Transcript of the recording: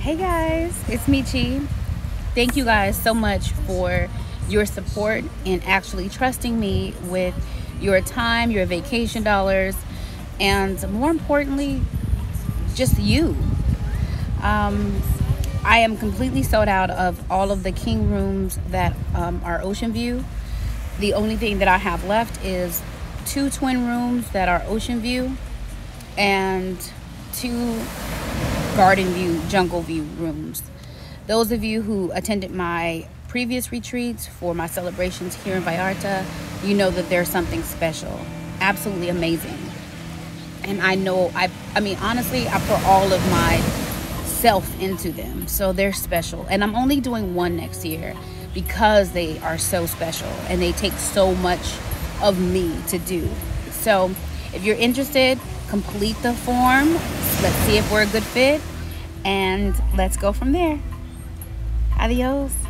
Hey guys, it's Meechie. Thank you guys so much for your support and actually trusting me with your time, your vacation dollars, and more importantly, just you. Um, I am completely sold out of all of the king rooms that um, are ocean view. The only thing that I have left is two twin rooms that are ocean view and two garden view, jungle view rooms. Those of you who attended my previous retreats for my celebrations here in Vallarta, you know that there's something special. Absolutely amazing. And I know, I, I mean, honestly, I put all of my self into them. So they're special. And I'm only doing one next year because they are so special and they take so much of me to do. So if you're interested, complete the form. Let's see if we're a good fit and let's go from there. Adios.